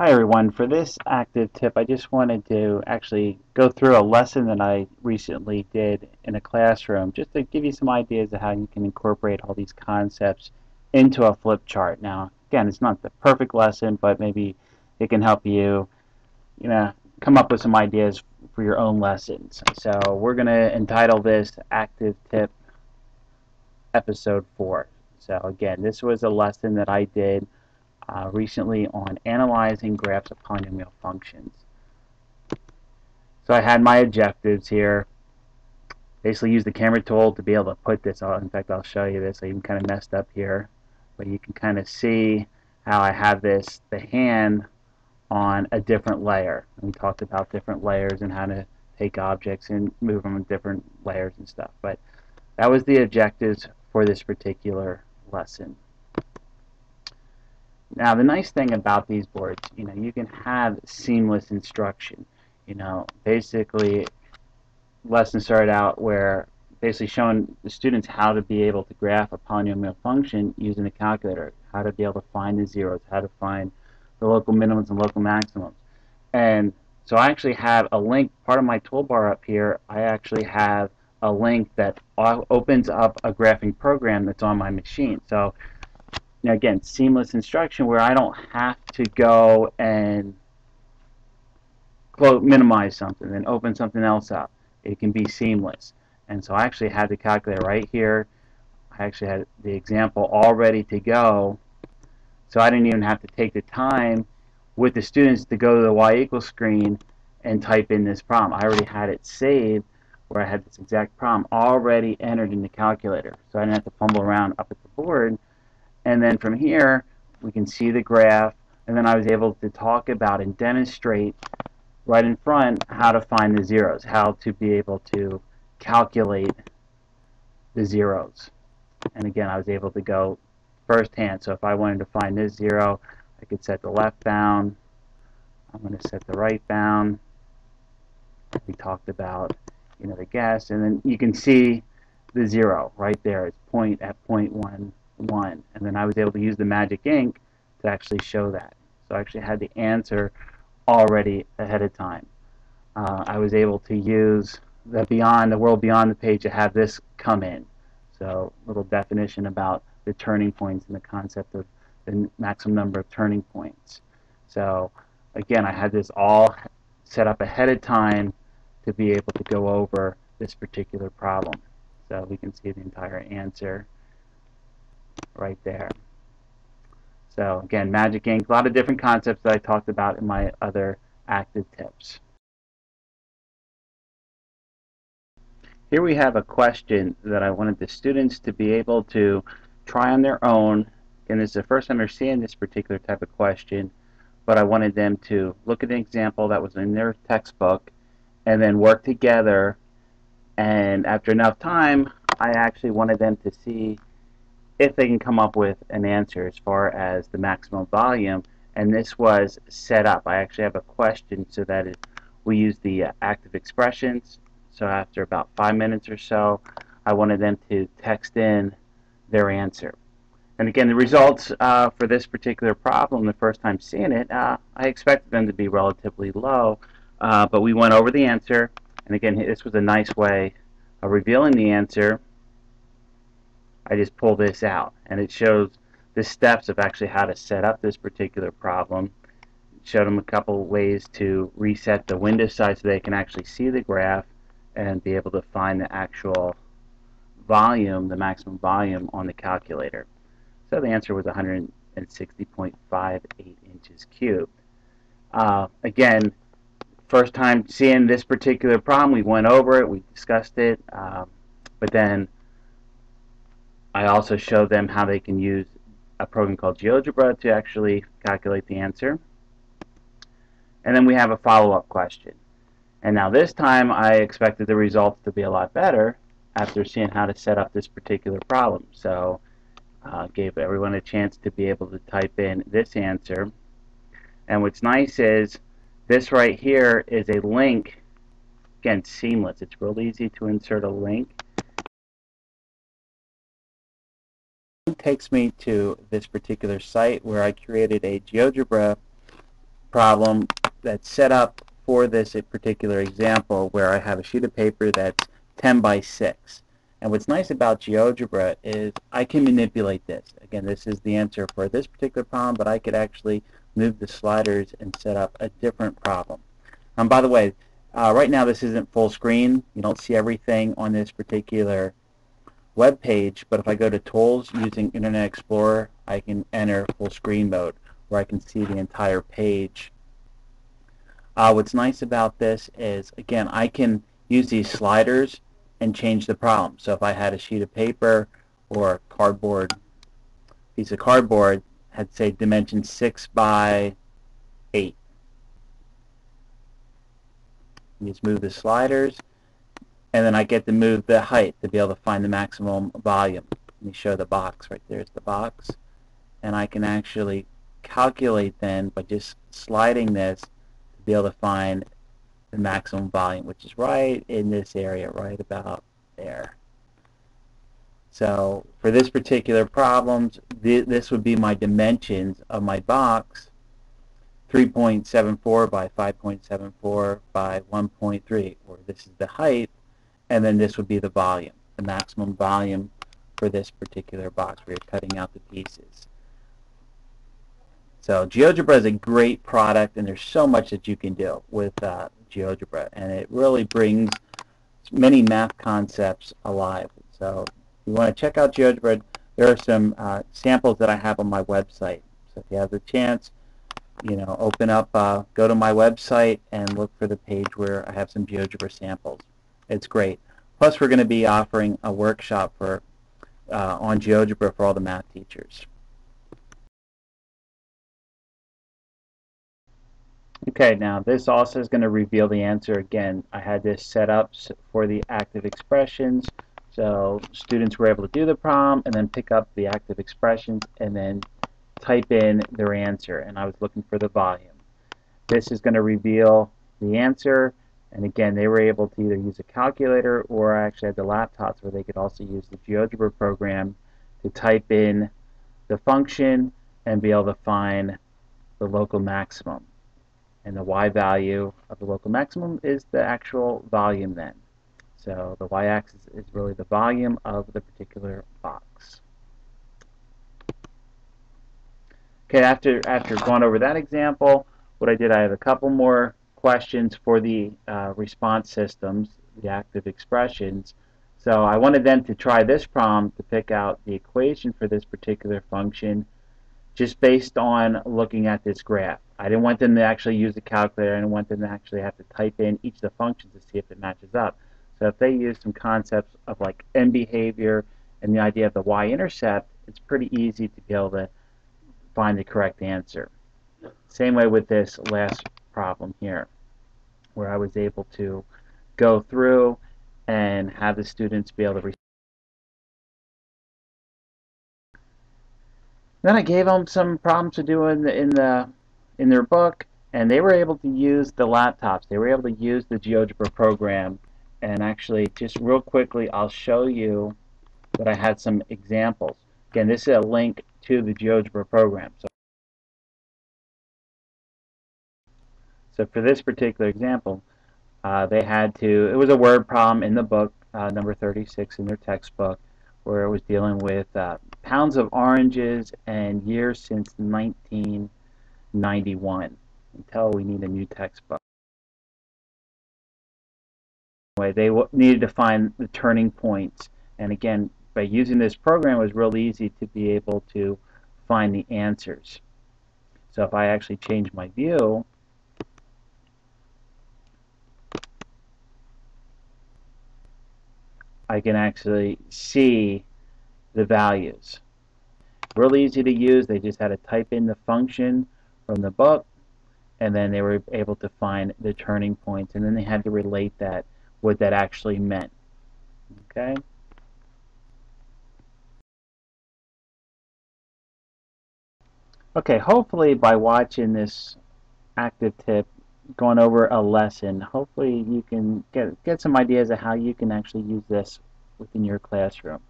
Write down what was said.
Hi everyone, for this Activtip I just wanted to actually go through a lesson that I recently did in a classroom just to give you some ideas of how you can incorporate all these concepts into a flip chart. Now again it's not the perfect lesson but maybe it can help you you know come up with some ideas for your own lessons. So we're going to entitle this active tip episode 4. So again this was a lesson that I did uh, recently on analyzing graphs of polynomial functions. So I had my objectives here. Basically use the camera tool to be able to put this on. In fact, I'll show you this. I even kind of messed up here. But you can kind of see how I have this, the hand on a different layer. We talked about different layers and how to take objects and move them in different layers and stuff. But that was the objectives for this particular lesson. Now the nice thing about these boards, you know, you can have seamless instruction. You know, basically lesson started out where basically showing the students how to be able to graph a polynomial function using a calculator, how to be able to find the zeros, how to find the local minimums and local maximums. And so I actually have a link, part of my toolbar up here, I actually have a link that opens up a graphing program that's on my machine. So now again, seamless instruction where I don't have to go and quote minimize something and open something else up. It can be seamless. And so I actually had the calculator right here. I actually had the example all ready to go. So I didn't even have to take the time with the students to go to the y equals screen and type in this problem. I already had it saved where I had this exact problem already entered in the calculator. So I didn't have to fumble around up at the board and then from here, we can see the graph, and then I was able to talk about and demonstrate right in front how to find the zeros, how to be able to calculate the zeros. And again, I was able to go firsthand. So if I wanted to find this zero, I could set the left bound. I'm going to set the right bound. We talked about, you know, the guess, and then you can see the zero right there. It's point at point one 1. And then I was able to use the magic ink to actually show that. So I actually had the answer already ahead of time. Uh, I was able to use the beyond the world beyond the page to have this come in. So little definition about the turning points and the concept of the maximum number of turning points. So again, I had this all set up ahead of time to be able to go over this particular problem. So we can see the entire answer right there. So again, Magic Ink, a lot of different concepts that I talked about in my other active tips. Here we have a question that I wanted the students to be able to try on their own. And it's the first time they're seeing this particular type of question, but I wanted them to look at an example that was in their textbook and then work together. And after enough time, I actually wanted them to see if they can come up with an answer as far as the maximum volume. And this was set up. I actually have a question so that it, we use the uh, Activexpressions. So after about five minutes or so I wanted them to text in their answer. And again the results uh, for this particular problem the first time seeing it uh, I expected them to be relatively low uh, but we went over the answer. And again this was a nice way of revealing the answer I just pull this out and it shows the steps of actually how to set up this particular problem. Showed them a couple ways to reset the window size so they can actually see the graph and be able to find the actual volume, the maximum volume on the calculator. So the answer was 160.58 inches cubed. Uh, again, first time seeing this particular problem, we went over it, we discussed it, um, but then I also show them how they can use a program called GeoGebra to actually calculate the answer. And then we have a follow-up question. And now this time I expected the results to be a lot better after seeing how to set up this particular problem. So uh, gave everyone a chance to be able to type in this answer. And what's nice is this right here is a link. Again, seamless. It's real easy to insert a link takes me to this particular site where I created a GeoGebra problem that's set up for this particular example where I have a sheet of paper that's 10 by 6. And what's nice about GeoGebra is I can manipulate this. Again, this is the answer for this particular problem, but I could actually move the sliders and set up a different problem. Um, by the way, uh, right now this isn't full screen. You don't see everything on this particular web page, but if I go to Tools using Internet Explorer, I can enter full screen mode where I can see the entire page. Uh, what's nice about this is, again, I can use these sliders and change the problem. So if I had a sheet of paper or a cardboard piece of cardboard had say dimension 6 by 8. You just move the sliders and then I get to move the height to be able to find the maximum volume. Let me show the box right there's the box and I can actually calculate then by just sliding this to be able to find the maximum volume, which is right in this area, right about there. So for this particular problem, th this would be my dimensions of my box, 3.74 by 5.74 by 1.3, or this is the height, and then this would be the volume, the maximum volume for this particular box where you're cutting out the pieces. So GeoGebra is a great product, and there's so much that you can do with uh, GeoGebra, and it really brings many math concepts alive. So if you want to check out GeoGebra, there are some uh, samples that I have on my website. So if you have the chance, you know, open up, uh, go to my website and look for the page where I have some GeoGebra samples. It's great. Plus, we're going to be offering a workshop for uh, on GeoGebra for all the math teachers. Okay, now this also is going to reveal the answer again. I had this set up for the Activexpressions, so students were able to do the problem and then pick up the Activexpressions and then type in their answer, and I was looking for the volume. This is going to reveal the answer, and again, they were able to either use a calculator or I actually had the laptops where they could also use the GeoGebra program to type in the function and be able to find the local maximum and the y value of the local maximum is the actual volume then. So the y-axis is really the volume of the particular box. Okay, after, after going over that example, what I did, I have a couple more questions for the uh, response systems, the Activexpressions. So I wanted them to try this problem to pick out the equation for this particular function just based on looking at this graph. I didn't want them to actually use the calculator. I didn't want them to actually have to type in each of the functions to see if it matches up. So if they use some concepts of like end behavior and the idea of the y-intercept, it's pretty easy to be able to find the correct answer. Same way with this last problem here, where I was able to go through and have the students be able to Then I gave them some problems to do in the, in the in their book, and they were able to use the laptops. They were able to use the GeoGebra program. And actually, just real quickly, I'll show you that I had some examples. Again, this is a link to the GeoGebra program. So, so for this particular example, uh, they had to, it was a word problem in the book, uh, number 36 in their textbook, where it was dealing with uh, pounds of oranges and years since 19 91 until we need a new textbook. Anyway, they needed to find the turning points. And again, by using this program, it was real easy to be able to find the answers. So if I actually change my view, I can actually see the values. Real easy to use. They just had to type in the function from the book, and then they were able to find the turning points, and then they had to relate that, what that actually meant. Okay? Okay, hopefully by watching this active tip, going over a lesson, hopefully you can get, get some ideas of how you can actually use this within your classroom.